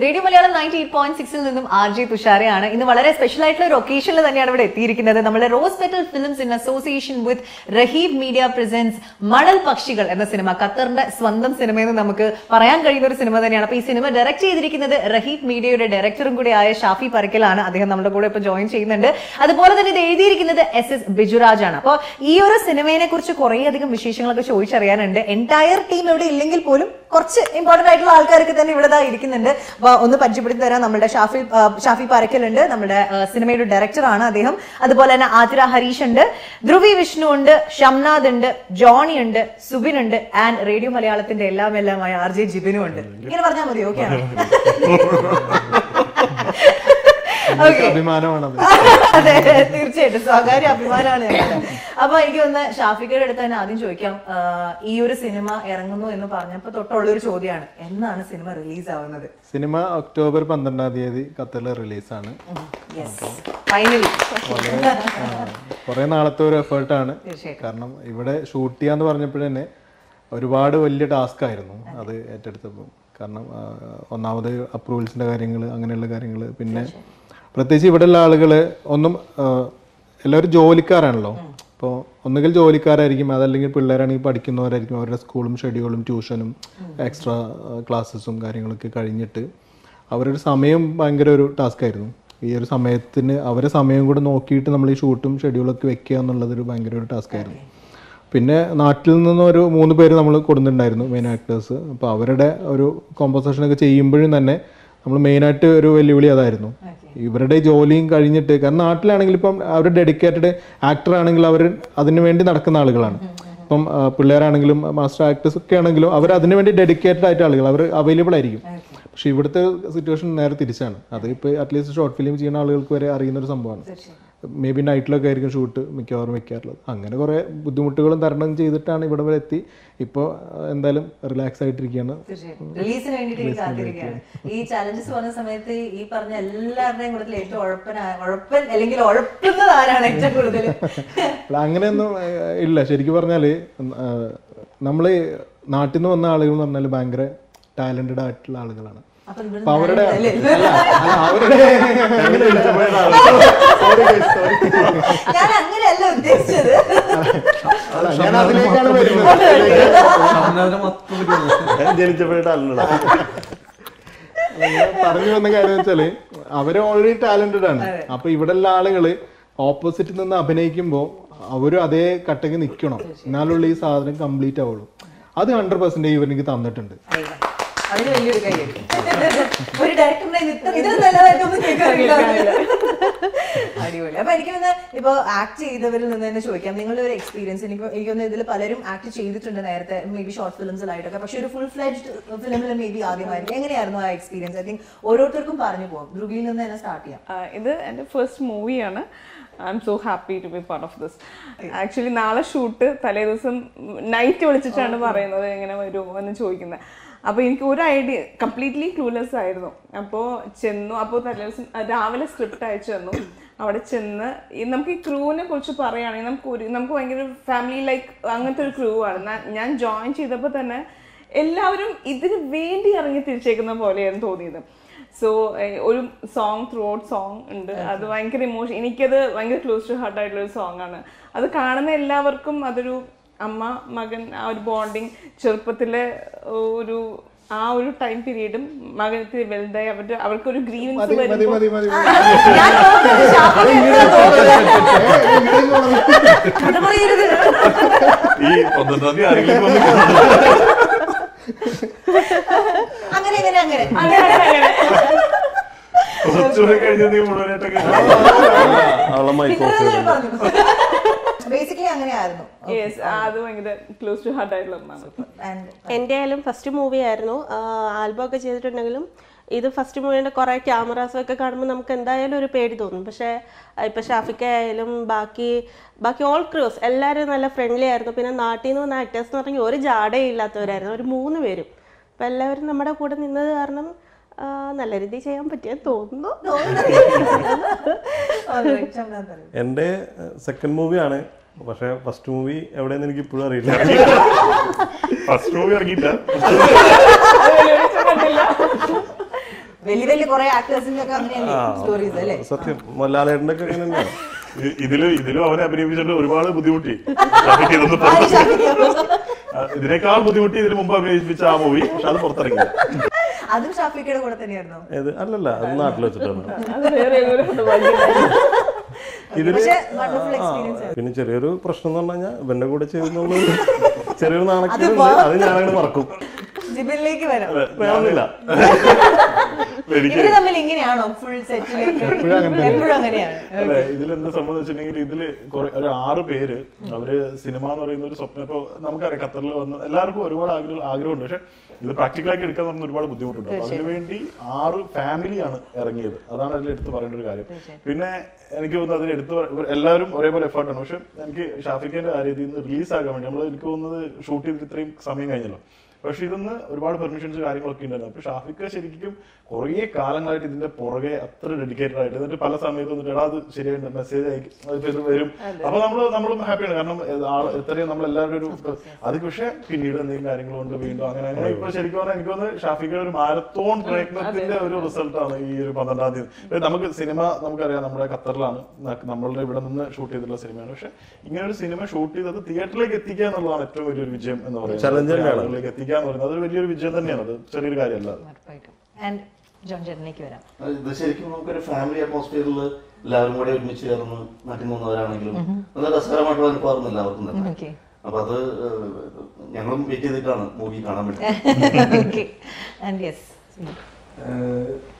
Radio Malayalam ninety eight point സിക്സിൽ നിന്നും R G തുഷാരയാണ്. ഇന്ന് വളരെ സ്പെഷ്യൽ ആയിട്ടുള്ള ഒരു ഒക്കേഷനിൽ തന്നെയാണ് ഇവിടെ എത്തിയിരിക്കുന്നത്. നമ്മുടെ rose petal films in association with Raheeb media presents Manal Pakshikal എന്ന സിനിമ. ഖത്തറിന്റെ സ്വന്തം സിനിമയെന്ന് നമുക്ക് പറയാൻ കഴിയുന്ന ഒരു സിനിമ തന്നെയാണ്. അപ്പൊ ഈ സിനിമ ഡയറക്ട് ചെയ്തിരിക്കുന്നത് റഹീബ് മീഡിയയുടെ ഡയറക്ടറും കൂടി ആയ ഷാഫി പറക്കലാണ് അദ്ദേഹം നമ്മുടെ കൂടെ ഇപ്പൊ ജോയിൻ ചെയ്യുന്നുണ്ട്. അതുപോലെ തന്നെ ഇത് എഴുതിയിരിക്കുന്നത് എസ് എസ് ബിജുരാജ് ആണ് അപ്പോൾ ഈ ഒരു സിനിമയെ കുറിച്ച് കുറേയധികം വിശേഷങ്ങളൊക്കെ ചോദിച്ചറിയാനുണ്ട്. എന്റയർ ടീം ഇവിടെ ഇല്ലെങ്കിൽ പോലും കുറച്ച് ഇമ്പോർട്ടന്റ് ആയിട്ടുള്ള ആൾക്കാരൊക്കെ തന്നെ ഇവിടെ ഇരിക്കുന്നുണ്ട്. അപ്പൊ ഒന്ന് പരിചയപ്പെടുത്തി തരാം. നമ്മുടെ ഷാഫി ഷാഫി പാരക്കലുണ്ട് നമ്മുടെ സിനിമയുടെ ഡയറക്ടറാണ് അദ്ദേഹം. അതുപോലെ തന്നെ ആതിര ഹരീഷ് ഉണ്ട് ധ്രുവി വിഷ്ണു ഉണ്ട് ഷംനാഥ് ഉണ്ട് ജോണി ഉണ്ട് സുബിൻ ഉണ്ട് ആൻഡ് റേഡിയോ മലയാളത്തിന്റെ എല്ലാം എല്ലാമായ ആർ ജെ ജിബിനും ഉണ്ട്. ഇങ്ങനെ പറഞ്ഞാൽ മതി ഓക്കെ ആണ്? അഭിമാനമാണത്. അതെ തീർച്ചയായിട്ടും. സ്വകാര്യ അഭിമാനമാണ് അപ്പൊ എനിക്ക് ഒന്ന് ഷാഫിക്കയുടെ അടുത്ത് തന്നെ ആദ്യം ചോദിക്കാം. ഈ ഒരു സിനിമ ഇറങ്ങുന്നു എന്ന് പറഞ്ഞപ്പോ തൊട്ടുള്ള ഒരു ചോദ്യമാണ്. എന്നാണ് സിനിമ റിലീസ് ആവുന്നത്? സിനിമ ഒക്ടോബർ പന്ത്രണ്ടാം തീയതി ഖത്തറിൽ റിലീസാണ്. ഫൈനലി കുറെ നാളത്തെ ഒരു എഫേർട്ടാണ് കാരണം ഇവിടെ ഷൂട്ട് ചെയ്യാന്ന് പറഞ്ഞപ്പോഴന്നെ ഒരുപാട് വലിയ ടാസ്ക് ആയിരുന്നു അത് ഏറ്റെടുത്തപ്പോൾ കാരണം ഒന്നാമത് അപ്രൂവൽസിന്റെ കാര്യങ്ങൾ അങ്ങനെയുള്ള കാര്യങ്ങൾ പിന്നെ പ്രത്യേകിച്ച് ഇവിടെയുള്ള ആളുകൾ ഒന്നും എല്ലാവരും ജോലിക്കാരാണല്ലോ. അപ്പോൾ ഒന്നുകിൽ ജോലിക്കാരായിരിക്കും അതല്ലെങ്കിൽ പിള്ളേരാണെങ്കിൽ പഠിക്കുന്നവരായിരിക്കും അവരുടെ സ്കൂളും ഷെഡ്യൂളും ട്യൂഷനും എക്സ്ട്രാ ക്ലാസ്സസും കാര്യങ്ങളൊക്കെ കഴിഞ്ഞിട്ട് അവരുടെ സമയം ഭയങ്കര ഒരു ടാസ്ക് ആയിരുന്നു. ഈ ഒരു സമയത്തിന് അവരെ സമയം കൂടെ നോക്കിയിട്ട് നമ്മൾ ഈ ഷൂട്ടും ഷെഡ്യൂളൊക്കെ വെക്കുക എന്നുള്ളതൊരു ഭയങ്കര ഒരു ടാസ്ക് ആയിരുന്നു. പിന്നെ നാട്ടിൽ നിന്ന് ഒരു മൂന്ന് പേര് നമ്മൾ കൊടുത്തിട്ടുണ്ടായിരുന്നു മെയിൻ ആക്ടേഴ്സ് അപ്പോൾ അവരുടെ ഒരു കോമ്പോസേഷനൊക്കെ ചെയ്യുമ്പോഴും തന്നെ നമ്മൾ മെയിനായിട്ട് ഒരു വെല്ലുവിളി അതായിരുന്നു. ഇവരുടെ ജോലിയും കഴിഞ്ഞിട്ട് കാരണം നാട്ടിലാണെങ്കിൽ ഇപ്പം അവർ ഡെഡിക്കേറ്റഡ് ആക്ടർ ആണെങ്കിൽ അവർ അതിനു വേണ്ടി നടക്കുന്ന ആളുകളാണ്. ഇപ്പം പിള്ളേരാണെങ്കിലും മാസ്റ്റർ ആക്ടേഴ്സ് ഒക്കെ ആണെങ്കിലും അവർ അതിനു വേണ്ടി ഡെഡിക്കേറ്റഡ് ആയിട്ട് ആളുകൾ അവർ അവൈലബിൾ ആയിരിക്കും. പക്ഷെ ഇവിടുത്തെ സിറ്റുവേഷൻ നേരെ തിരിച്ചാണ്. അത് ഇപ്പോൾ അറ്റ്ലീസ്റ്റ് ഷോർട്ട് ഫിലിം ചെയ്യുന്ന ആളുകൾക്ക് വരെ അറിയുന്ന ഒരു സംഭവമാണ്. മേ ബി നൈറ്റിലൊക്കെ ആയിരിക്കും ഷൂട്ട് മിക്കവാറും വെക്കാറുള്ളത്. അങ്ങനെ കുറേ ബുദ്ധിമുട്ടുകളും തരണം ചെയ്തിട്ടാണ് ഇവിടെ വരെ എത്തി. ഇപ്പോൾ എന്തായാലും റിലാക്സ് ആയിട്ടിരിക്കുകയാണ്. തീർച്ചയായിട്ടും. റിലീസിന് വേണ്ടിയിട്ട് കാത്തിരിക്കുകയാണ്. ഈ ചലഞ്ചസ് വന്ന സമയത്ത് ഈ പറഞ്ഞ എല്ലാവരുടെയും കൂടുതൽ ഏറ്റവും ഉഴപ്പന ഉഴപ്പൻ അല്ലെങ്കിൽ ഉഴപ്പുന്നത് ആരാണ് ഏറ്റവും കൂടുതൽ? അങ്ങനെയൊന്നും ഇല്ല. ശരിക്കും പറഞ്ഞാൽ നമ്മൾ നാട്ടിൽ നിന്ന് വന്ന ആളുകൾ എന്ന് പറഞ്ഞാൽ ഭയങ്കര ടാലന്റഡ് ആയിട്ടുള്ള ആളുകളാണ്. അവരുടെ അവരുടെ. ഞാൻ അങ്ങനെയല്ല ഉദ്ദേശിച്ചത്. ഞാൻ അതിലേക്കാണ് വരുന്നത് പറഞ്ഞു വന്ന കാര്യം വെച്ചാൽ അവർ ഓൾറെഡി ടാലന്റഡ് ആണ്. അപ്പൊ ഇവിടെയുള്ള ആളുകൾ ഓപ്പോസിറ്റ് നിന്ന് അഭിനയിക്കുമ്പോ അവരും അതേ കട്ടക്ക് നിൽക്കണം എന്നാലുള്ള ഈ സാധനം കംപ്ലീറ്റ് ആവുള്ളൂ. അത് ഹൺഡ്രഡ് പെർസെന്റേജ് ഇവർക്ക് തന്നിട്ടുണ്ട്. അതിന് വലിയൊരു കൈ ഒരു ഡയറക്ടറിനെ ഇത് നല്ലതായിട്ടൊന്നും കേൾക്കാറില്ല അടിപൊളി. അപ്പൊ എനിക്ക് പിന്നെ ഇപ്പൊ ആക്ട് ചെയ്തവരിൽ നിന്ന് തന്നെ ചോദിക്കാം. നിങ്ങളുടെ ഒരു എക്സ്പീരിയൻസ് എനിക്ക് എനിക്കൊന്ന് ഇതിൽ പലരും ആക്ട് ചെയ്തിട്ടുണ്ട് നേരത്തെ മേ ബി ഷോർട്ട് ഫിലിംസിലായിട്ടൊക്കെ പക്ഷെ ഒരു ഫുൾ ഫ്ലെഡ്ജ് ഫിലിമിൽ മേ ബി ആദ്യമായിരിക്കും. എങ്ങനെയായിരുന്നു ആ എക്സ്പീരിയൻസ് ഐ തിങ്ക് ഓരോരുത്തർക്കും പറഞ്ഞു പോകും ധ്രുവിയിൽ നിന്ന് തന്നെ സ്റ്റാർട്ട് ചെയ്യാം. ആ, ഇത് എന്റെ ഫസ്റ്റ് മൂവിയാണ് I'm so happy to be part of this actually നാളെ ഷൂട്ട് തലേ ദിവസം നൈറ്റ് വിളിച്ചിട്ടാണ് പറയുന്നത്. എങ്ങനെ വരുമോ എന്ന് ചോദിക്കുന്നത്. അപ്പോൾ എനിക്ക് ഒരു ഐഡിയ കംപ്ലീറ്റ്ലി ക്ലൂലെസ് ആയിരുന്നു. അപ്പോൾ ചെന്നു അപ്പോൾ തലേ രാവിലെ സ്ക്രിപ്റ്റ് അയച്ചു തന്നു. അവിടെ ചെന്ന് നമുക്ക് ഈ ക്രൂവിനെ കുറിച്ച് പറയുകയാണെങ്കിൽ നമുക്ക് ഒരു നമുക്ക് ഭയങ്കര ഫാമിലി ലൈക്ക് അങ്ങനത്തെ ഒരു ക്രൂ ആണ്. ഞാൻ- ഞാൻ ജോയിൻ ചെയ്തപ്പോൾ തന്നെ എല്ലാവരും ഇതിന് വേണ്ടി ഇറങ്ങി തിരിച്ചേക്കുന്ന പോലെയാണ് തോന്നിയത്. സോ ഒരു സോങ് ത്രൂ ഔട്ട് സോങ് ഉണ്ട് അത് ഭയങ്കര ഇമോഷൻ എനിക്കത് ഭയങ്കര ക്ലോസ് ടു ഹാർട്ട് ആയിട്ടുള്ള ഒരു സോങ് ആണ്. അത് കാണുന്ന എല്ലാവർക്കും അതൊരു അമ്മ മകൻ ആ ഒരു ബോണ്ടിങ് ചെറുപ്പത്തിലെ ഒരു ആ ഒരു ടൈം പീരീഡും മകൻ ഇത്തിരി വലുതായി. അവരുടെ അവർക്കൊരു ഗ്രീവൻസ് അങ്ങനെ അങ്ങനെ അങ്ങനെ. അങ്ങനെ അങ്ങനെ കുറച്ചുകൂടെ കഴിഞ്ഞ നീ മുഴുവനായിട്ടൊക്കെ അവളെ മൈക്ക് ഓഫ് ചെയ്തു ബേസിക്കലി അങ്ങനെയായിരുന്നു. യെസ് അത് ഭയങ്കര ക്ലോസ് ടു ഹാർട്ട് ആയിട്ടുള്ള ഒന്നാണ് ആൻഡ് എന്റെ ആയാലും ഫസ്റ്റ് മൂവി ആയിരുന്നു. ആൽബം ഒക്കെ ചെയ്തിട്ടുണ്ടെങ്കിലും ഇത് ഫസ്റ്റ് മൂവിന്റെ കുറേ ക്യാമറാസും ഒക്കെ കാണുമ്പോൾ നമുക്ക് എന്തായാലും ഒരു പേടി തോന്നും. പക്ഷേ ഇപ്പം ഷാഫിക്ക ആയാലും ബാക്കി ബാക്കി ഓൾ ക്രൂസ് എല്ലാവരും നല്ല ഫ്രണ്ട്ലി ആയിരുന്നു. പിന്നെ നാട്ടിൽ നിന്ന് വന്ന ആക്ടേഴ്സ് എന്ന് പറഞ്ഞാൽ ഒരു ജാടയില്ലാത്തവരായിരുന്നു ഒരു മൂന്ന് പേരും. അപ്പം എല്ലാവരും നമ്മുടെ കൂടെ നിന്നത് കാരണം നല്ല രീതിയിൽ ചെയ്യാൻ പറ്റിയെന്ന് തോന്നുന്നു. എന്റെ സെക്കൻഡ് മൂവിയാണ് പക്ഷെ ഫസ്റ്റ് മൂവി എവിടെയെന്ന് എനിക്ക് ഇപ്പോഴും അറിയില്ല. ഫസ്റ്റ് മൂവി ഇറങ്ങിയില്ല വലിയ വലിയ കുറെ ആക്ടേഴ്സിന്റെ ഒക്കെ അങ്ങനെയല്ലേ സ്റ്റോറീസ് അല്ലേ? സത്യം. മൊല്ലാലേട്ടന്റെ ഒക്കെ അങ്ങനെ ഇതിൽ ഇതിലും അവനെ അഭിനയിപ്പിച്ചിട്ട് ഒരുപാട് ബുദ്ധിമുട്ടി. ഇതിനേക്കാൾ ബുദ്ധിമുട്ടി ഇതിന് മുമ്പ് അഭിനയിപ്പിച്ച ആ മൂവി പക്ഷെ അത് പുറത്തിറങ്ങി അതും ഷാഫിക്കയുടെ കൂടെ തന്നെയായിരുന്നു? അല്ലല്ല അത് നാട്ടിൽ വെച്ചിട്ടാണ്. ആ, പിന്നെ ചെറിയൊരു പ്രശ്നം എന്ന് പറഞ്ഞു കഴിഞ്ഞാൽ ഇവന്റെ കൂടെ ചെയ്തെന്നുള്ളത് ചെറിയൊരു നാണക്കേടുണ്ട് അത് ഞാനങ്ങനെ മറക്കും. ജിബിലേക്ക് വരാം. വേണമെന്നില്ല ഇവർ തമ്മിൽ ഇങ്ങനെയാണോ ഫുൾ സെറ്റിലേക്ക് എപ്പോഴും അങ്ങനെയാണ്. ഇതിലെന്താ സംഭവം വെച്ചിട്ടുണ്ടെങ്കിൽ ഇതിൽ ഒരു ആറ് പേര് അവർ സിനിമ എന്ന് പറയുന്ന ഒരു സ്വപ്നം ഇപ്പൊ നമുക്കറിയാം ഖത്തറിൽ വന്ന് എല്ലാവർക്കും ഒരുപാട് ആഗ്രഹം ആഗ്രഹമുണ്ട്. പക്ഷെ ഇത് പ്രാക്ടിക്കലാക്കി എടുക്കാൻ പറഞ്ഞ ഒരുപാട് ബുദ്ധിമുട്ടുണ്ട്. അതിനുവേണ്ടി ആറ് ഫാമിലിയാണ് ഇറങ്ങിയത്. അതാണ് അതിൽ എടുത്ത് പറയേണ്ട ഒരു കാര്യം. പിന്നെ എനിക്ക് തോന്നുന്നത് അതിൽ എടുത്ത് എല്ലാവരും ഒരേപോലെ എഫേർട്ടാണ് പക്ഷെ എനിക്ക് ഷാഫിഖിന്റെ കാര്യത്തിൽ നിന്ന് റിലീസ് ആകാൻ വേണ്ടി നമ്മൾ എനിക്ക് തോന്നുന്നത് ഷൂട്ട് ചെയ്തിട്ട് ഇത്രയും സമയം കഴിഞ്ഞല്ലോ. പക്ഷെ ഇതൊന്ന് ഒരുപാട് പെർമിഷൻസ് കാര്യങ്ങളൊക്കെ ഉണ്ടായിരുന്നു അപ്പൊ ഷാഫിക്ക് ശരിക്കും കുറേ കാലങ്ങളായിട്ട് ഇതിന്റെ പുറകെ അത്ര ഡെഡിക്കേറ്റഡ് ആയിട്ട് എന്നിട്ട് പല സമയത്ത് വന്നിട്ട് എടാ അത് ശരിയായിട്ട് മെസ്സേജ് അയക്കും വരും. അപ്പൊ നമ്മൾ നമ്മളും ഹാപ്പിയാണ് കാരണം ഇത്രയും നമ്മൾ എല്ലാവരും ഒരു അത് പക്ഷേ പിന്നീട് എന്തെങ്കിലും കാര്യങ്ങൾ കൊണ്ട് വീണ്ടും അങ്ങനെ അങ്ങനെ ഇപ്പൊ ശരിക്കും പറഞ്ഞാൽ എനിക്ക് തോന്നുന്നു ഷാഫിക്ക് ഒരു മാരത്തോൺ പ്രയത്നത്തിന്റെ ഒരു റിസൾട്ടാണ് ഈ ഒരു പന്ത്രണ്ടാം തീയതി. നമുക്ക് സിനിമ നമുക്കറിയാം നമ്മുടെ ഖത്തറിലാണ് നമ്മളുടെ ഇവിടെ നിന്ന് ഷൂട്ട് ചെയ്തിട്ടുള്ള സിനിമയാണ് പക്ഷെ ഇങ്ങനെ ഒരു സിനിമ ഷൂട്ട് ചെയ്തത് തിയേറ്ററിലേക്ക് എത്തിക്കുക എന്നുള്ളതാണ് ഏറ്റവും വലിയൊരു വിജയം എന്ന് പറയുന്നത്. തന്നെയാണ്. ആളുകളിലേക്ക് എന്ന് പറയുന്നത് അതൊരു വലിയൊരു വിജയം തന്നെയാണ്. അത് ചെറിയൊരു കാര്യമല്ല. ആൻഡ് ജോൺ ചേട്ടനിലേക്ക് വരാം. ഇത് ശരിക്കും നമുക്കൊരു ഫാമിലി അറ്റ്മോസ്ഫിയറിൽ എല്ലാവരും കൂടെ ഒരുമിച്ച് ചേർന്ന് നാട്ടിൽ പോകുന്നവരാണെങ്കിലും നല്ല രസകരമായിട്ടുള്ള അനുഭവമായിരുന്നു എല്ലാവർക്കും തന്നെ. അപ്പൊ അത് ഞങ്ങളും വെയിറ്റ് ചെയ്തിട്ടാണ് മൂവി കാണാൻ വേണ്ടി ആൻഡ് യെസ്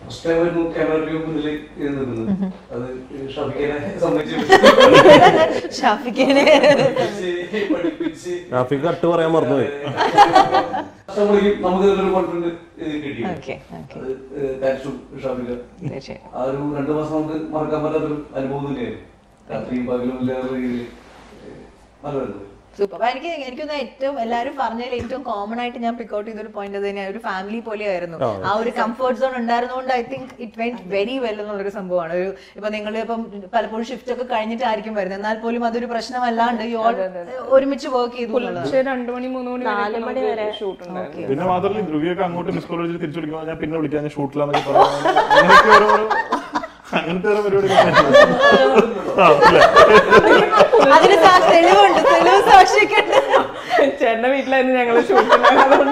ഫസ്റ്റ് ടൈം ആയിരുന്നു ക്യാമറ വ്യൂ മുന്നിൽ നിന്നത് അത് ഷാഫിഖിനെ സംബന്ധിച്ച് കട്ട് പറയാൻ മറന്നുപോയി. നമുക്ക് ഒരു കോൺഫിഡൻസ് കിട്ടി ഷാഫിക ആ ഒരു രണ്ടു മാസം നമുക്ക് മറക്കാൻ പറ്റാത്തൊരു അനുഭവം തന്നെയായിരുന്നു. രാത്രിയും പകലും ഇല്ലാത്ത രീതിയിൽ നല്ലതായിരുന്നു സൂപ്പർ അപ്പൊ എനിക്ക് എനിക്കൊന്ന് ഏറ്റവും എല്ലാവരും പറഞ്ഞതിൽ ഏറ്റവും കോമൺ ആയിട്ട് ഞാൻ പിക്ക് ഔട്ട് ചെയ്തൊരു പോയിന്റ് തന്നെയാണ് ഒരു ഫാമിലി പോലെയായിരുന്നു. ആ ഒരു comfort zone ഉണ്ടായിരുന്നതുകൊണ്ട് I think it went very well എന്നുള്ളൊരു സംഭവമാണ്. ഒരു ഇപ്പൊ നിങ്ങൾ ഇപ്പം പലപ്പോഴും ഷിഫ്റ്റ് ഒക്കെ കഴിഞ്ഞിട്ടായിരിക്കും വരുന്നത്. എന്നാൽ പോലും അതൊരു പ്രശ്നമല്ലാണ്ട് യു ഓൾ ഒരുമിച്ച് വർക്ക് ചെയ്തു പിന്നെ മാത്രമല്ല ധ്രുവിയൊക്കെ അങ്ങോട്ട് മിസ് കോളേജിൽ തിരിച്ചു വിളിക്കുമ്പോൾ ഞാൻ പിന്നെ വിളിക്കാൻ ഷൂട്ടിലാന്നൊക്കെ പറയാം ഓരോ അങ്ങനത്തെ പരിപാടി അതിന് സാ- തെളിവുണ്ട്. തെളിവ് സാക്ഷിക്കുണ്ട് ചേട്ടന്റെ വീട്ടിലായിരുന്നു ഞങ്ങൾ ഷൂട്ട് അതുകൊണ്ടാണ് പിന്നെ നമ്മൾ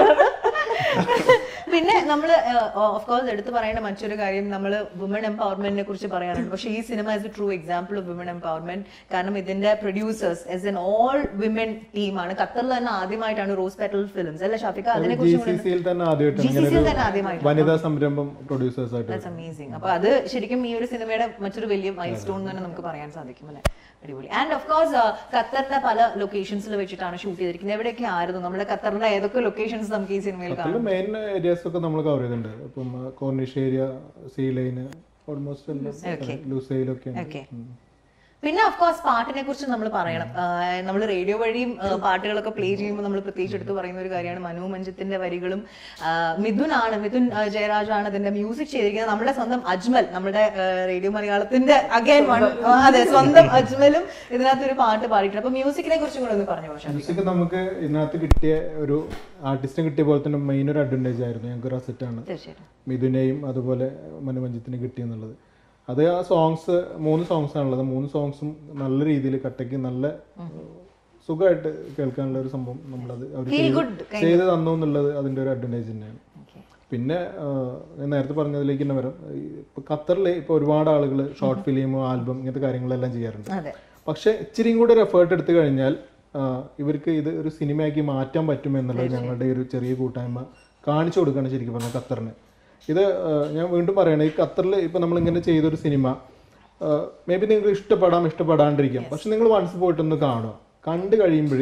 ഓഫ് കോഴ്സ് എടുത്തു പറയേണ്ട മറ്റൊരു കാര്യം നമ്മൾ വുമൺ എംപവർമെന്റിനെ കുറിച്ച് പറയാറുണ്ട്. പക്ഷേ ഈ cinema is a true example of women empowerment കാരണം ഇതിന്റെ producers S N all women ടീമാണ് ഖത്തറിൽ തന്നെ ആദ്യമായിട്ടാണ് റോസ് പെറ്റൽ ഫിലിംസ് അല്ലെ ഷാഫിക്ക? അതിനെ കുറിച്ച് വനിതാ സംരംഭം പ്രൊഡ്യൂസേഴ്സ് ആയിട്ട് അമേസിംഗ് അപ്പൊ അത് ശരിക്കും ഈ ഒരു സിനിമയുടെ മറ്റൊരു വലിയ മൈൽ സ്റ്റോൺ തന്നെ നമുക്ക് പറയാൻ സാധിക്കും അല്ലെ? അടിപൊളി. ആൻഡ് ഓഫ് കോഴ്സ് ഖത്തറിന്റെ പല ലൊക്കേഷൻസിൽ വെച്ചിട്ടാണ് ഷൂട്ട് ചെയ്തിരിക്കുന്നത്. എവിടെയൊക്കെ ആയിരുന്നു? നമ്മുടെ ഖത്തറിന്റെ ഏതൊക്കെ ലൊക്കേഷൻസ് നമുക്ക് ഈ സിനിമയിൽ കാണാം? മെയിൻ ഏരിയാസ് ഒക്കെ നമ്മൾ കവർ ചെയ്തിട്ടുണ്ട്. ഇപ്പം Corniche area sea line almost ലൂസൈലൊക്കെ okay പിന്നെ ഓഫ് കോഴ്സ് പാട്ടിനെ കുറിച്ച് നമ്മൾ പറയണം. നമ്മൾ റേഡിയോ വഴിയും പാട്ടുകളൊക്കെ പ്ലേ ചെയ്യുമ്പോൾ നമ്മൾ പ്രത്യേകിച്ച് എടുത്ത് പറയുന്ന ഒരു കാര്യമാണ്. മനു മഞ്ജിത്തിന്റെ വരികളും മിഥുൻ ആണ് മിഥുൻ ജയരാജാണ് അതിന്റെ മ്യൂസിക് ചെയ്തിരിക്കുന്നത്. നമ്മുടെ സ്വന്തം അജ്മൽ നമ്മുടെ റേഡിയോ മലയാളത്തിന്റെ അഗൈൻ വൺ അതെ സ്വന്തം അജ്മലും ഇതിനകത്ത് ഒരു പാട്ട് പാടിയിട്ടുണ്ട്. അപ്പൊ മ്യൂസിക്കിനെ കുറിച്ചും കൂടെ ഒന്ന് പറഞ്ഞു പക്ഷേ മ്യൂസിക് നമുക്ക് ഇതിനകത്ത് കിട്ടിയ ഒരു ആർട്ടിസ്റ്റിന് കിട്ടിയ പോലെ തന്നെ മെയിൻ ഒരു അഡ്വാന്റേജ് ആയിരുന്നു. ഞങ്ങൾക്ക് ഒരു അസെറ്റാണ് മിഥുനെയും അതുപോലെ മനുമഞ്ജിത്തിനെ കിട്ടിയെന്നുള്ളത്. അത് ആ സോങ്സ് മൂന്ന് സോങ്സ് ആണുള്ളത്. മൂന്ന് സോങ്സും നല്ല രീതിയിൽ കട്ടയ്ക്ക് നല്ല സുഖമായിട്ട് കേൾക്കാനുള്ള ഒരു സംഭവം നമ്മളത് അവർ ചെയ്ത് തന്നു എന്നുള്ളത് അതിന്റെ ഒരു അഡ്വാന്റേജ് തന്നെയാണ്. പിന്നെ ഞാൻ നേരത്തെ പറഞ്ഞതിലേക്ക് തന്നെ വരാം. ഇപ്പം ഇപ്പൊ ഖത്തറിൽ ഇപ്പോൾ ഒരുപാട് ആളുകൾ ഷോർട്ട് ഫിലിം ആൽബം ഇങ്ങനത്തെ കാര്യങ്ങളെല്ലാം ചെയ്യാറുണ്ട്. പക്ഷെ ഇച്ചിരിയും കൂടെ ഒരു എഫേർട്ട് എടുത്തു കഴിഞ്ഞാൽ ഇവർക്ക് ഇത് ഒരു സിനിമയാക്കി മാറ്റാൻ പറ്റുമെന്നുള്ളത് ഞങ്ങളുടെ ഒരു ചെറിയ കൂട്ടായ്മ കാണിച്ചു കൊടുക്കുകയാണ് ശരിക്കും പറഞ്ഞാൽ ഖത്തറിന്. ഇത് ഞാൻ വീണ്ടും പറയണേ ഈ ഖത്തറിൽ ഇപ്പം നമ്മളിങ്ങനെ ചെയ്തൊരു സിനിമ മേ ബി നിങ്ങൾക്ക് ഇഷ്ടപ്പെടാം ഇഷ്ടപ്പെടാണ്ടിരിക്കാം. പക്ഷെ നിങ്ങൾ വൺസ് പോയിട്ടൊന്ന് കാണുക. കണ്ടു കഴിയുമ്പോൾ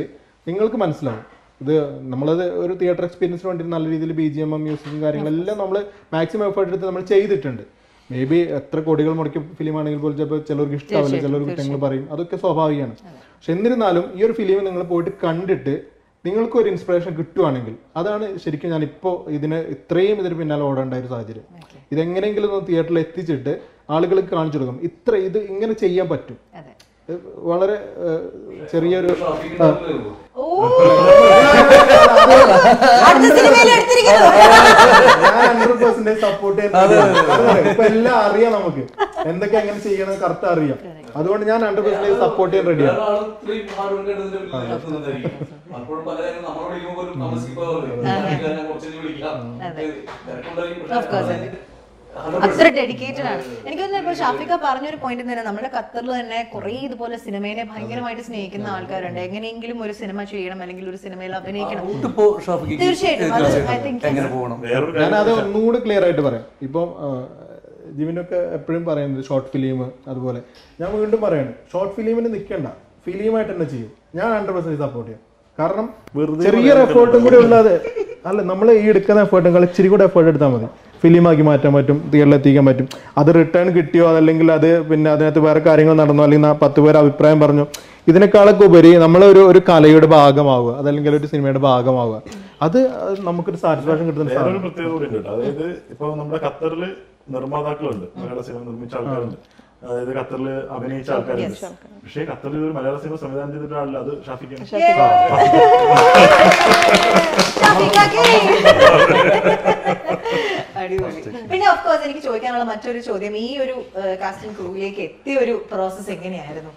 നിങ്ങൾക്ക് മനസ്സിലാവും. ഇത് നമ്മളത് ഒരു തിയേറ്റർ എക്സ്പീരിയൻസിന് വേണ്ടി നല്ല രീതിയിൽ ബി ജി എം എം മ്യൂസിക്കും കാര്യങ്ങളെല്ലാം നമ്മൾ മാക്സിമം എഫേർട്ട് എടുത്ത് നമ്മൾ ചെയ്തിട്ടുണ്ട്. മേ ബി എത്ര കോടികൾ മുടക്കി ഫിലിം ആണെങ്കിൽ പോലും ചിലപ്പോൾ ചിലർക്ക് ഇഷ്ടാവില്ല ചിലർ കുറ്റങ്ങൾ പറയും. അതൊക്കെ സ്വാഭാവികമാണ്. പക്ഷെ എന്നിരുന്നാലും ഈ ഒരു ഫിലിം നിങ്ങൾ പോയിട്ട് കണ്ടിട്ട് നിങ്ങൾക്ക് ഒരു ഇൻസ്പിറേഷൻ കിട്ടുവാണെങ്കിൽ അതാണ് ശരിക്കും ഞാൻ ഇപ്പോൾ ഇതിന് ഇത്രയും ഇതിന് പിന്നാലെ ഓടേണ്ട ഒരു സാഹചര്യം. ഇതെങ്ങനെയെങ്കിലും ഒന്ന് തിയേറ്ററിൽ എത്തിച്ചിട്ട് ആളുകൾക്ക് കാണിച്ചു കൊടുക്കും ഇത്ര ഇത് ഇങ്ങനെ ചെയ്യാൻ പറ്റും. വളരെ ചെറിയൊരു സപ്പോർട്ട് ഇപ്പൊ എല്ലാം അറിയാം നമുക്ക്. എന്തൊക്കെ എങ്ങനെ ചെയ്യണം കറക്റ്റ് അറിയാം. അതുകൊണ്ട് ഞാൻ ഹൺഡ്രഡ് പെർസെന്റേജ് സപ്പോർട്ട് ചെയ്യാൻ റെഡിയാണ് വേറെ അത്ര ഡെഡിക്കേറ്റഡ് ആണ്. എനിക്ക് തോന്നുന്നു ഇപ്പൊ ഷാഫിക്ക പറഞ്ഞൊരു പോയിന്റ് തന്നെ നമ്മുടെ ഖത്തറിൽ തന്നെ കുറെ ഇതുപോലെ സിനിമയെ ഭയങ്കരമായിട്ട് സ്നേഹിക്കുന്ന ആൾക്കാരുണ്ട്. എങ്ങനെയെങ്കിലും ഒരു സിനിമ ചെയ്യണം അല്ലെങ്കിൽ ഒരു സിനിമയിൽ അഭിനയിക്കണം. തീർച്ചയായിട്ടും. ഒന്നുകൂടി ക്ലിയർ ആയിട്ട് പറയാം. ഇപ്പം ജിമിനൊക്കെ എപ്പോഴും പറയുന്നത് ഷോർട്ട് ഫിലിം അതുപോലെ. ഞാൻ വീണ്ടും പറയാണ് ഷോർട്ട് ഫിലിമിന് നിൽക്കണ്ട. ഫിലിമായിട്ട് തന്നെ ചെയ്യും. ഞാൻ ഹൺഡ്രഡ് പെർസെന്റ് സപ്പോർട്ട് ചെയ്യാം. കാരണം ചെറിയൊരു എഫേർട്ടും കൂടി ഉള്ളത് അല്ല നമ്മൾ ഈ എടുക്കുന്ന എഫേർട്ടും ഇച്ചിരി കൂടെ എഫേർട്ട് എടുത്താൽ മതി. ഫിലിമാക്കി മാറ്റാൻ പറ്റും തിയേറ്ററിൽ എത്തിക്കാൻ പറ്റും. അത് റിട്ടേൺ കിട്ടിയോ അതല്ലെങ്കിൽ അത് പിന്നെ അതിനകത്ത് വേറെ കാര്യങ്ങൾ നടന്നോ അല്ലെങ്കിൽ ആ പത്ത് പേര് അഭിപ്രായം പറഞ്ഞു. ഇതിനേക്കാളൊക്കെ ഉപരി നമ്മളൊരു ഒരു കലയുടെ ഭാഗമാവുക അതല്ലെങ്കിൽ ഒരു സിനിമയുടെ ഭാഗമാവുക. അത് നമുക്കൊരു സാറ്റിസ്ഫാക്ഷൻ കിട്ടുന്ന സാധനം. പ്രത്യേകത കൂടി ഉണ്ട്. അതായത് ഇപ്പൊ നമ്മുടെ ഖത്തറിൽ നിർമ്മാതാക്കളുണ്ട് മലയാള സിനിമ നിർമ്മിച്ച ആൾക്കാരുണ്ട്. അതായത് ഖത്തറിൽ അഭിനയിച്ച ആൾക്കാരുണ്ട്. പക്ഷേ ഖത്തറിൽ ഒരു മലയാള സിനിമ സംവിധാനം ചെയ്തിട്ട് ആളില്ല. അത് ഷാഫിക്കാണ്. അടിപൊളി. പിന്നെ ഓഫ് കോഴ്സ് എനിക്ക് ചോദിക്കാനുള്ള മറ്റൊരു ചോദ്യം ഈ ഒരു കാസ്റ്റിംഗ് ക്രൂവിലേക്ക് എത്തിയ ഒരു പ്രോസസ് എങ്ങനെയായിരുന്നു?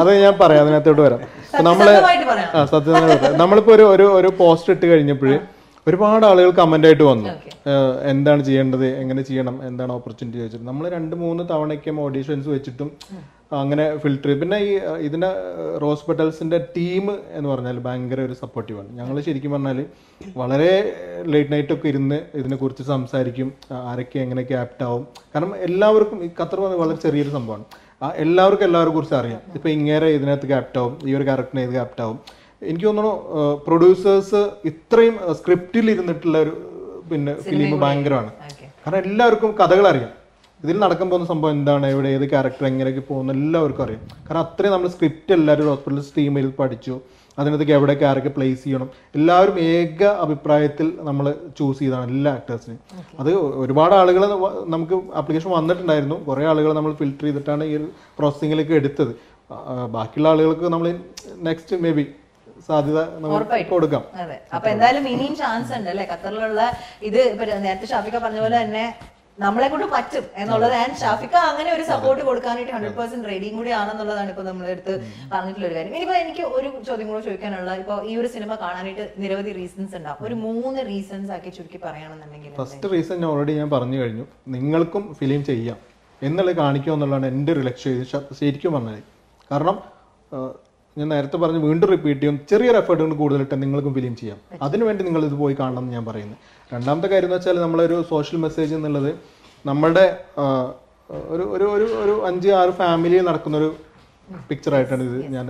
അത് ഞാൻ പറയാം അതിനകത്തോട്ട് വരാം. നമ്മൾ സത്യസന്ധമായിട്ട് സത്യം നമ്മളിപ്പോ ഒരു ഒരു ഒരു പോസ്റ്റ് ഇട്ട് കഴിഞ്ഞപ്പോഴ് ഒരുപാട് ആളുകൾ കമന്റ് ആയിട്ട് വന്നു. എന്താണ് ചെയ്യേണ്ടത്? എങ്ങനെ ചെയ്യണം? എന്താണ് ഓപ്പർച്യൂണിറ്റി ചോദിച്ചിട്ട് നമ്മൾ രണ്ട് മൂന്ന് തവണയ്ക്കും ഓഡീഷൻസ് വെച്ചിട്ടും അങ്ങനെ ഫിൽട്ടർ പിന്നെ ഈ ഇതിന്റെ ഏഹ്, റോസ് പെറ്റൽസിന്റെ ടീം എന്ന് പറഞ്ഞാൽ ഭയങ്കര ഒരു സപ്പോർട്ടീവാണ് ഞങ്ങൾ ശരിക്കും പറഞ്ഞാൽ വളരെ ലേറ്റ് നൈറ്റ് ഒക്കെ ഇരുന്ന് ഇതിനെക്കുറിച്ച് സംസാരിക്കും. ആരൊക്കെ എങ്ങനെയൊക്കെ ആപ്റ്റ് ആവും. കാരണം എല്ലാവർക്കും ഈ ഖത്തർ വന്ന് വളരെ ചെറിയൊരു സംഭവമാണ്. എല്ലാവർക്കും എല്ലാവരെ കുറിച്ച് അറിയാം. ഇപ്പൊ ഇങ്ങേരെ ഇതിനകത്ത് ക്യാപ്റ്റ് ആവും. ഈ ഒരു ക്യാരക്ടറിന് ഇത് ക്യാപ്റ്റ് ആവും. എനിക്ക് തോന്നുന്നു പ്രൊഡ്യൂസേഴ്സ് ഇത്രയും സ്ക്രിപ്റ്റിൽ ഇരുന്നിട്ടുള്ള ഒരു പിന്നെ ഫിലിം ഭയങ്കരമാണ്. കാരണം എല്ലാവർക്കും കഥകൾ അറിയാം ഇതിൽ നടക്കാൻ പോകുന്ന സംഭവം എന്താണ് എവിടെ ഏത് ക്യാരക്ടർ എങ്ങനെയൊക്കെ പോകുന്ന എല്ലാവർക്കും അറിയാം. കാരണം അത്രയും നമ്മൾ സ്ക്രിപ്റ്റ് എല്ലാവരും ഹോസ്പിറ്റൽ സ്റ്റീമിൽ പഠിച്ചു. അതിനകത്തേക്ക് എവിടെ ആരൊക്കെ പ്ലേസ് ചെയ്യണം. എല്ലാവരും ഏക അഭിപ്രായത്തിൽ നമ്മൾ ചൂസ് ചെയ്താണ് എല്ലാ ആക്ടേഴ്സിനും അത് ഒരുപാട് ആളുകൾ നമുക്ക് അപ്ലിക്കേഷൻ വന്നിട്ടുണ്ടായിരുന്നു. കുറേ ആളുകൾ നമ്മൾ ഫിൽറ്റർ ചെയ്തിട്ടാണ് ഈ ഒരു പ്രോസസ്സിങ്ങിലേക്ക് എടുത്തത്. ബാക്കിയുള്ള ആളുകൾക്ക് നമ്മൾ നെക്സ്റ്റ് മേ ബി സാധ്യത കൊടുക്കാം. അതെ. അപ്പൊ എന്തായാലും ഇനിയും ചാൻസ് ഉണ്ട് അല്ലെ? ഖത്തറിലുള്ള ഇത് നേരത്തെ ഷാഫിക്ക പറഞ്ഞ പോലെ തന്നെ നമ്മളെ കൊണ്ട് പറ്റും എന്നുള്ളത്. ആൻഡ് ഷാഫിക്ക അങ്ങനെ ഒരു സപ്പോർട്ട് കൊടുക്കാനായിട്ട് ഹൺഡ്രഡ് പെർസെന്റ് റെഡിയും കൂടി ആണെന്നുള്ളതാണ് ഇപ്പൊ നമ്മളെ അടുത്ത് പറഞ്ഞിട്ടുള്ള ഒരു കാര്യം. ഇനിയിപ്പോ എനിക്ക് ഒരു ചോദ്യം കൂടെ ചോദിക്കാനുള്ള ഇപ്പൊ ഈ ഒരു സിനിമ കാണാനായിട്ട് നിരവധി റീസൺസ് ഉണ്ടാവും. ഒരു മൂന്ന് റീസൺസ് ആക്കി ചുരുക്കി പറയുകയാണെന്നുണ്ടെങ്കിൽ ഫസ്റ്റ് റീസൺ ഓൾറെഡി ഞാൻ പറഞ്ഞു കഴിഞ്ഞു. നിങ്ങൾക്കും ഫിലിം ചെയ്യാം. എന്നുള്ളത് കാണിക്കുക എന്നുള്ളതാണ് എന്റെ ഒരു ലക്ഷ്യം. ശരിക്കും പറഞ്ഞത് കാരണം ഞാൻ നേരത്തെ പറഞ്ഞ് വീണ്ടും റിപ്പീറ്റ് ചെയ്യും. ചെറിയൊരു എഫേർട്ട് കൊണ്ട് കൂടുതലിട്ട് നിങ്ങൾക്കും ഫിലിം ചെയ്യാം. അതിനുവേണ്ടി നിങ്ങൾ ഇത് പോയി കാണണം എന്ന് ഞാൻ പറയുന്നത് രണ്ടാമത്തെ കാര്യം എന്ന് വെച്ചാൽ നമ്മളൊരു സോഷ്യൽ മെസ്സേജ് എന്നുള്ളത് നമ്മുടെ ഒരു ഒരു ഒരു ഒരു അഞ്ച് ആറ് ഫാമിലി നടക്കുന്നൊരു പിക്ചറായിട്ടാണ് ഇത് ഞാൻ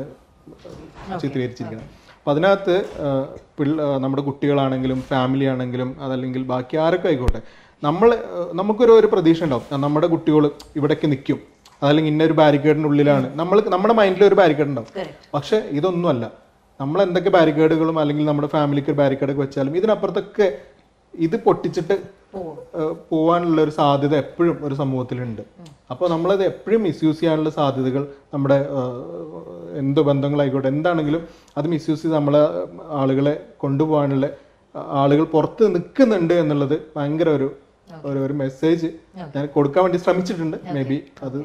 ചിത്രീകരിച്ചിരിക്കുന്നത്. അപ്പം അതിനകത്ത് പിള്ള നമ്മുടെ കുട്ടികളാണെങ്കിലും ഫാമിലി ആണെങ്കിലും അതല്ലെങ്കിൽ ബാക്കി ആരൊക്കെ ആയിക്കോട്ടെ നമ്മൾ നമുക്കൊരു ഒരു പ്രതീക്ഷ ഉണ്ടാവും. നമ്മുടെ കുട്ടികൾ ഇവിടേക്ക് നിൽക്കും അതല്ലെങ്കിൽ ഇന്ന ഒരു ബാരിക്കേഡിന്റെ ഉള്ളിലാണ്. നമ്മൾ നമ്മുടെ മൈൻഡിൽ ഒരു ബാരിക്കേഡ് ഉണ്ടാവും. പക്ഷെ ഇതൊന്നുമല്ല. നമ്മൾ എന്തൊക്കെ ബാരിക്കേഡുകളും അല്ലെങ്കിൽ നമ്മുടെ ഫാമിലിക്ക് ഒരു ബാരിക്കേഡൊക്കെ വെച്ചാലും ഇതിനപ്പുറത്തൊക്കെ ഇത് പൊട്ടിച്ചിട്ട് പോവാനുള്ള ഒരു സാധ്യത എപ്പോഴും ഒരു സമൂഹത്തിലുണ്ട്. അപ്പോൾ നമ്മളത് എപ്പോഴും മിസ്യൂസ് ചെയ്യാനുള്ള സാധ്യതകൾ നമ്മുടെ എന്തോ എന്ത് ബന്ധങ്ങളായിക്കോട്ടെ എന്താണെങ്കിലും അത് മിസ്യൂസ് ചെയ്ത് നമ്മളെ ആളുകളെ കൊണ്ടുപോകാനുള്ള ആളുകൾ പുറത്ത് നിൽക്കുന്നുണ്ട് എന്നുള്ളത് ഭയങ്കര ഒരു ഒരു മെസ്സേജ് ഞാൻ കൊടുക്കാൻ വേണ്ടി ശ്രമിച്ചിട്ടുണ്ട്. മേ ബി അത്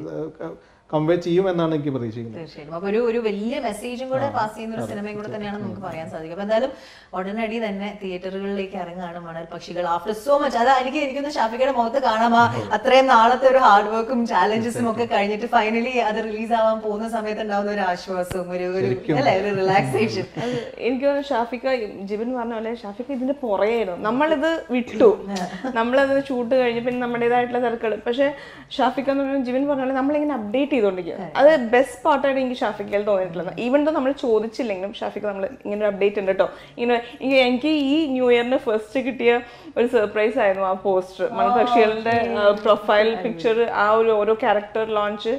കൺവേ ചെയ്യും എന്നാണ് എനിക്ക് പ്രതീക്ഷിക്കുന്നത്. തീർച്ചയായും അപ്പൊ ഒരു ഒരു വലിയ മെസ്സേജും കൂടെ പാസ് ചെയ്യുന്ന ഒരു സിനിമയും കൂടെ തന്നെയാണ് നമുക്ക് പറയാൻ സാധിക്കും അപ്പൊ എന്തായാലും ഉടനടി തന്നെ തിയേറ്ററുകളിലേക്ക് ഇറങ്ങാണ് മണൽ പക്ഷികൾ. ആഫ്റ്റർ സോ മച്ച് അത് എനിക്ക് എനിക്കൊന്ന് ഷാഫിക്കയുടെ മുഖത്ത് കാണാം. അത്രയും നാളത്തെ ഒരു ഹാർഡ് വർക്കും ചാലഞ്ചസും ഒക്കെ കഴിഞ്ഞിട്ട് ഫൈനലി അത് റിലീസ് ആവാൻ പോകുന്ന സമയത്ത് ഉണ്ടാവുന്ന ഒരു ആശ്വാസവും ഒരു ഒരു അല്ലെ? ഒരു റിലാക്സേഷൻ എനിക്ക് തോന്നുന്നു ഷാഫിക്ക ജിബിൻ പറഞ്ഞ പോലെ ഷാഫിക്ക ഇതിന്റെ പുറയായിരുന്നു നമ്മളിത് വിട്ടു. നമ്മളത് ഷൂട്ട് കഴിഞ്ഞ് പിന്നെ നമ്മുടേതായിട്ടുള്ള തിരക്കുകൾ. പക്ഷെ ഷാഫിക്ക എന്ന് പറഞ്ഞാൽ ജിബിൻ പറഞ്ഞ പോലെ നമ്മളിങ്ങനെ അപ്ഡേറ്റ് ചെയ്തോണ്ടിരിക്കുക അത്. ബെസ്റ്റ് പാർട്ടായിട്ട് എനിക്ക് ഷാഫിക്കൽ തോന്നിയിട്ടുള്ളത്. ഈവൻ ദോ നമ്മൾ ചോദിച്ചില്ലെങ്കിലും ഷാഫിക്ക നമ്മൾ ഇങ്ങനെ ഒരു അപ്ഡേറ്റ് ഉണ്ട് കേട്ടോ ഇങ്ങനെ എനിക്ക് എനിക്ക് ഈ ന്യൂ ഇയറിന് ഫസ്റ്റ് കിട്ടിയ ഒരു സർപ്രൈസ് ആയിരുന്നു ആ പോസ്റ്റർ മണപക്ഷികളുടെ പ്രൊഫൈൽ പിക്ചർ ആ ഒരു ഓരോ ക്യാരക്ടർ ലോഞ്ച്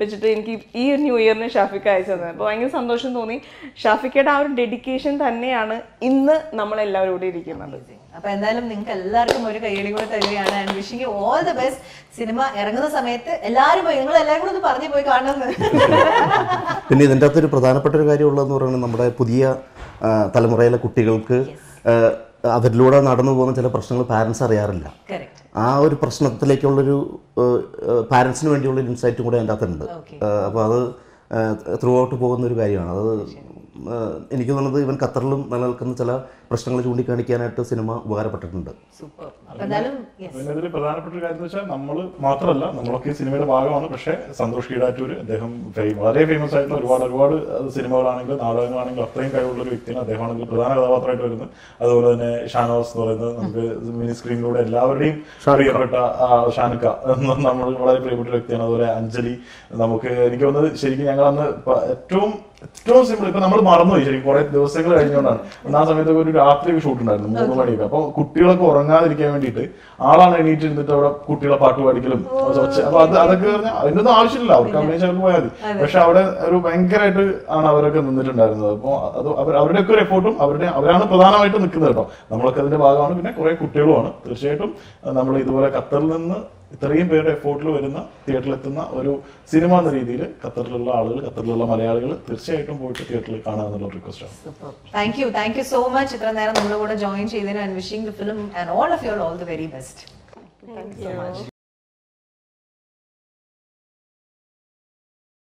വെച്ചിട്ട് എനിക്ക് ഈ ഒരു ന്യൂ ഇയറിന് ഷാഫിക്ക അയച്ചു തന്നെ അപ്പോൾ ഭയങ്കര സന്തോഷം തോന്നി. ഷാഫിക്കയുടെ ആ ഒരു ഡെഡിക്കേഷൻ തന്നെയാണ് ഇന്ന് നമ്മളെല്ലാവരും കൂടി ഇരിക്കുന്നത്. അപ്പൊ എന്തായാലും നിങ്ങൾക്ക് എല്ലാവർക്കും ഒരു കൈയടി കൂടെ തരികയാണ്. And wishing all the best cinema ഇറങ്ങുന്ന സമയത്ത് എല്ലാവരും പോയി. നിങ്ങൾ എല്ലാവരും കൂടെ ഒന്ന് പറഞ്ഞു പോയി കാണുന്നത് പിന്നെ ഇതിന്റെ അകത്തൊരു പ്രധാനപ്പെട്ട ഒരു കാര്യമുള്ളതെന്ന് പറയുന്നത് നമ്മുടെ പുതിയ തലമുറയിലെ കുട്ടികൾക്ക് അവരിലൂടെ നടന്നു പോകുന്ന ചില പ്രശ്നങ്ങൾ പാരൻസ് അറിയാറില്ല. ആ ഒരു പ്രശ്നത്തിലേക്കുള്ളൊരു പാരൻസിന് വേണ്ടിയുള്ള ഇൻസൈറ്റും കൂടെ അതിന്റെ അകത്തുണ്ട് അപ്പോൾ അത് ത്രൂ ഔട്ട് പോകുന്ന ഒരു കാര്യമാണ്. അത് എനിക്ക് തോന്നുന്നത് ഇവൻ ഖത്തറിലും നിലനിൽക്കുന്ന ചില പ്രശ്നങ്ങൾ ചൂണ്ടിക്കാണിക്കാനായിട്ട് സിനിമ ഉപകാരപ്പെട്ടിട്ടുണ്ട്. പ്രധാനപ്പെട്ട ഒരു കാര്യം എന്ന് വെച്ചാൽ നമ്മൾ മാത്രമല്ല നമ്മളൊക്കെ സിനിമയുടെ ഭാഗമാണ്. പക്ഷേ സന്തോഷ് കീടാറ്റൂര് അദ്ദേഹം വളരെ ഫേമസ് ആയിട്ടുള്ള ഒരുപാട് ഒരുപാട് സിനിമകളാണെങ്കിലും നാടകങ്ങളാണെങ്കിലും അത്രയും കഴിവുള്ള ഒരു വ്യക്തിയാണ്. അദ്ദേഹമാണ് ഇതിൽ പ്രധാന കഥാപാത്രമായിട്ട് വരുന്നത്. അതുപോലെ തന്നെ ഷാനവാസ് എന്ന് പറയുന്നത് നമുക്ക് മിനി സ്ക്രീനിലൂടെ എല്ലാവരുടെയും പ്രിയപ്പെട്ട ഷാനുക്ക. എന്ന് നമ്മൾ വളരെ പ്രിയപ്പെട്ട വ്യക്തിയാണ്. അതുപോലെ അഞ്ജലി. നമുക്ക് എനിക്ക് തോന്നുന്നത് ശരിക്കും ഞങ്ങൾ അന്ന് ഏറ്റവും ഏറ്റവും സിമ്പിൾ ഇപ്പൊ നമ്മൾ മറന്നുപോയി ശരി കുറെ ദിവസങ്ങൾ കഴിഞ്ഞുകൊണ്ടാണ്. ആ സമയത്തൊക്കെ ഒരു രാത്രി ഷൂട്ട് ഉണ്ടായിരുന്നു. മൂന്ന് മണിയൊക്കെ. അപ്പൊ കുട്ടികളൊക്കെ ഉറങ്ങാതിരിക്കാൻ വേണ്ടിയിട്ട് ആളാണ് എണീറ്റ് ഇരുന്നിട്ട് അവിടെ കുട്ടികളെ പാട്ട് പാടിക്കലും. അപ്പൊ അത് അതൊക്കെ പറഞ്ഞാൽ അതിനൊന്നും ആവശ്യമില്ല. അവർക്ക് അഭിനയിച്ച് അവർക്ക് പോയാൽ മതി. പക്ഷെ അവിടെ ഒരു ഭയങ്കരമായിട്ട് ആണ് അവരൊക്കെ നിന്നിട്ടുണ്ടായിരുന്നത്. അപ്പോൾ അത് അവർ അവരുടെയൊക്കെ ഒരു എഫോർട്ടും അവരുടെ അവരാണ് പ്രധാനമായിട്ട് നിൽക്കുന്നത് കേട്ടോ. നമ്മളൊക്കെ അതിന്റെ ഭാഗമാണ്. പിന്നെ കുറെ കുട്ടികളുമാണ്. തീർച്ചയായിട്ടും നമ്മൾ ഇതുപോലെ ഖത്തറിൽ നിന്ന് ഇത്രയും പേരുടെ എഫോർട്ടിൽ വരുന്ന തിയേറ്ററിൽ എത്തുന്ന ഒരു സിനിമ എന്ന രീതിയിൽ ഖത്തറിലുള്ള ആളുകൾ ഖത്തറിലുള്ള മലയാളികൾ തീർച്ചയായിട്ടും പോയിട്ട് തിയേറ്ററിൽ കാണുക എന്നുള്ള റിക്വസ്റ്റ് ആണ്. Thank you thank you so much ഇത്ര നേരം നമ്മുടെ കൂടെ ജോയിൻ ചെയ്തതിന് and wishing the film and all of your all the very best